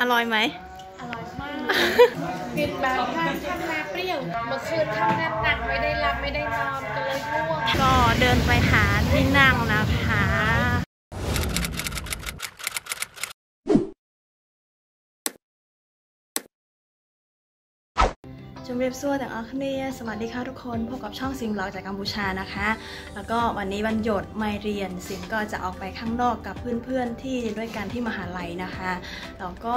อร่อยไหมอร่อยมากกินแบบทานทำนาเปรี้ยวเมื่อคืนทำงานหนักไม่ได้หลับไม่ได้นอนก็เลยง่วงก็เดินไปหาที่นั่งนะคะจุมเรียบซัวแต่อัคเนียสวัสดีค่ะทุกคนพบกับช่องสิงห์เราจากกัมพูชานะคะ แล้วก็วันนี้วันหยุดไม่เรียนสิงห์ก็จะออกไปข้างนอกกับเพื่อนๆที่เรียนด้วยกันที่มหาลัยนะคะ แล้วก็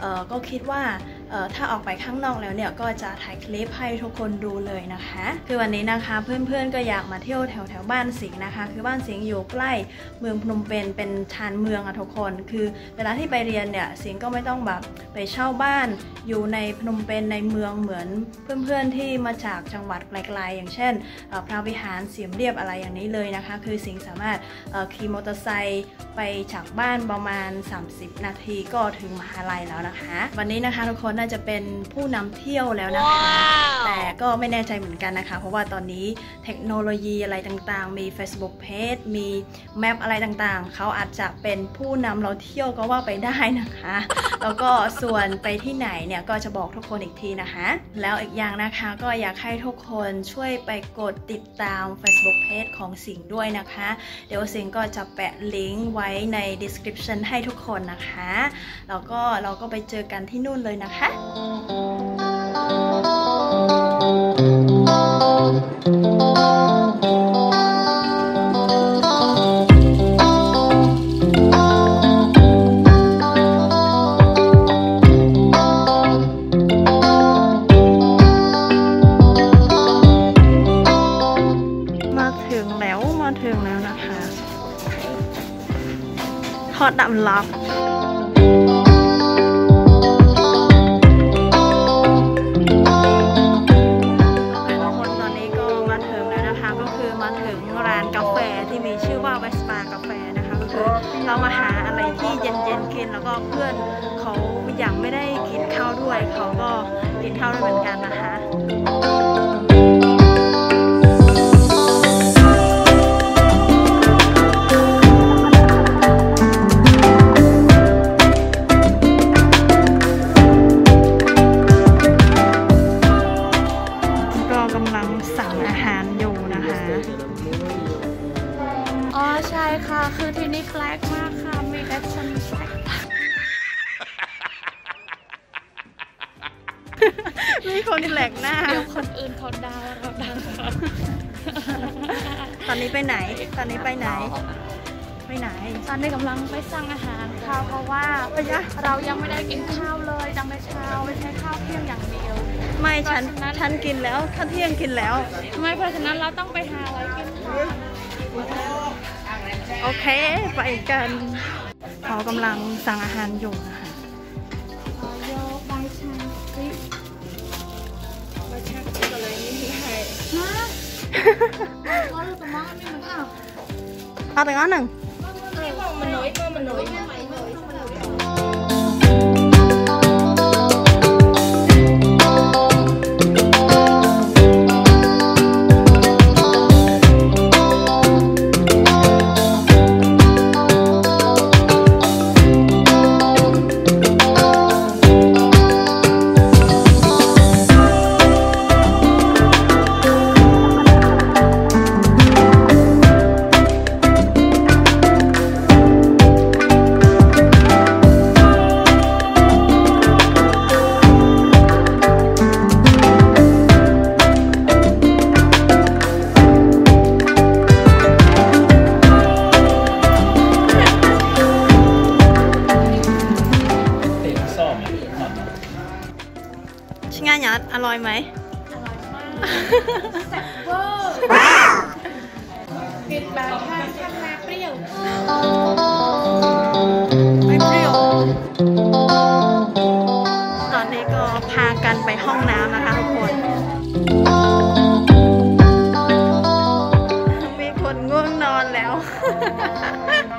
เออก็คิดว่าเออถ้าออกไปข้างนอกแล้วเนี่ยก็จะถ่ายคลิปให้ทุกคนดูเลยนะคะ คือวันนี้นะคะเพื่อนๆก็อยากมาเที่ยวแถวแถวๆบ้านสิงห์นะคะ คือบ้านสิงห์อยู่ใกล้เมืองพนมเปญเป็นชานเมืองอะทุกคน คือเวลาที่ไปเรียนเนี่ยสิงห์ก็ไม่ต้องแบบไปเช่าบ้าน อยู่ในพนมเปญในเมืองเหมือนเพื่อนๆที่มาจากจังหวัดไกลๆอย่างเช่นพระวิหารเสียมเรียบอะไรอย่างนี้เลยนะคะ คือสิงห์สามารถขี่มอเตอร์ไซค์ไปจากบ้านประมาณ 30 นาทีก็ถึงมหาลัยแล้วนะคะ วันนี้นะคะทุกคนน่าจะเป็นผู้นำเที่ยวแล้วนะคะ wow. ก็ไม่แน่ใจเหมือนกันนะคะ เพราะว่าตอนนี้เทคโนโลยีอะไรต่างๆ มี Facebook Page มีแมปอะไรต่างๆ เขาอาจจะเป็นผู้นำเราเที่ยวก็ว่าไปได้นะคะ แล้วก็ส่วนไปที่ไหนเนี่ยก็จะบอกทุกคนอีกทีนะคะ แล้วอีกอย่างนะคะก็อยากให้ทุกคนช่วยไปกดติดตาม Facebook Page ของสิงห์ด้วยนะคะ เดี๋ยวสิงห์ก็จะแปะลิงก์ไว้ใน description ให้ทุกคนนะคะ แล้วก็เราก็ไปเจอกันที่นู่นเลยนะคะมาถึง แล้วมาถึงแล้วนะคะ ทอดดำลับ เขายังไม่ได้กินข้าวด้วย เขาก็กินข้าวด้วยเหมือนกันนะคะก็กำลังสั่งอาหารอยู่นะคะอ๋อใช่ค่ะ คือที่นี่แปลกมากค่ะ มี action แปลก มีคนแปลกหน้า เดี๋ยวคนอื่นเขาดาวเราดาวตอนนี้ไปไหน ตอนนี้ไปไหน ไปไหน ตอนนี้กำลังไปสั่งอาหารค่ะเพราะว่าไปยะเรายังไม่ได้กินข้าวเลยดังแต่เช้าไม่ใช่ข้าวเที่ยงอย่างเดียว ไม่ฉันเพราะฉะนั้นฉันกินแล้วข้าวเที่ยงกินแล้ว ไม่เพราะฉะนั้นเราต้องไปหาอะไรกินค่ะโอเค ไปกัน เขากำลังสั่งอาหารอยู่นะคะ អត់ទាំងអស់ហ្នឹងមនុស្សមនុស្ស ร่อยไหมอร่อยมากแซ่บเวอร์กินแบบทานทำนาเปรี้ยวไม่เปรี้ยว ตอนนี้ก็พากันไปห้องน้ำนะคะทุกคน มีคนง่วงนอนแล้ว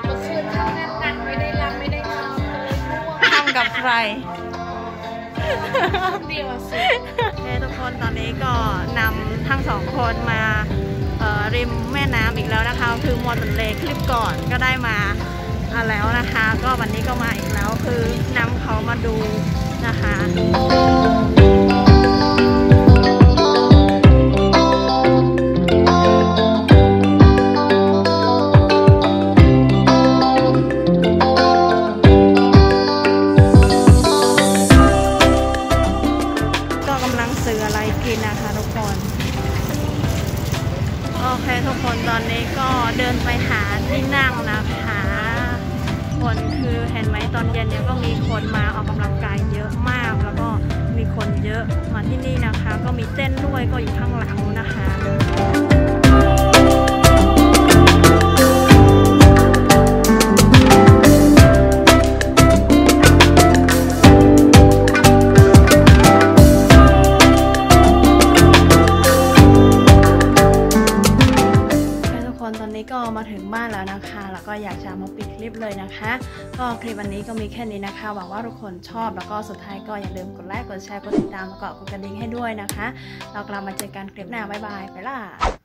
เมื่อคืนทำงานหนักไม่ได้หลับไม่ได้นอนก็เลยง่วงทำกับใครเดียวอะสิโอเคทุกคนตอนนี้ก็นำทั้งสองคนมาริมแม่น้ำอีกแล้วนะคะ คือมอนเหมือนเลคลิปก่อนก็ได้มาแล้วนะคะ ก็วันนี้ก็มาอีกแล้วคือนำเขามาดูนะคะ อเคทุกคนตอนนี้ก็เดินไปหาที่นั่งนะคะ คนคือเห็นไหมตอนเย็นเนี่ยก็มีคนมาออกกำลังกายเยอะมาก แล้วก็มีคนเยอะมาที่นี่นะคะ ก็มีเต้นด้วยก็อยู่ข้างหลังนะคะ มาถึงบ้านแล้วนะคะ แล้วก็อยากจะมาปิดคลิปเลยนะคะ ก็คลิปวันนี้ก็มีแค่นี้นะคะ หวังว่าทุกคนชอบแล้วก็สุดท้ายก็อย่าลืมกดไลค์กดแชร์กดติดตามแล้วก็กดกระดิ่งให้ด้วยนะคะ เรากลับมาเจอกันคลิปหน้าบ๊ายบายไปล่ะ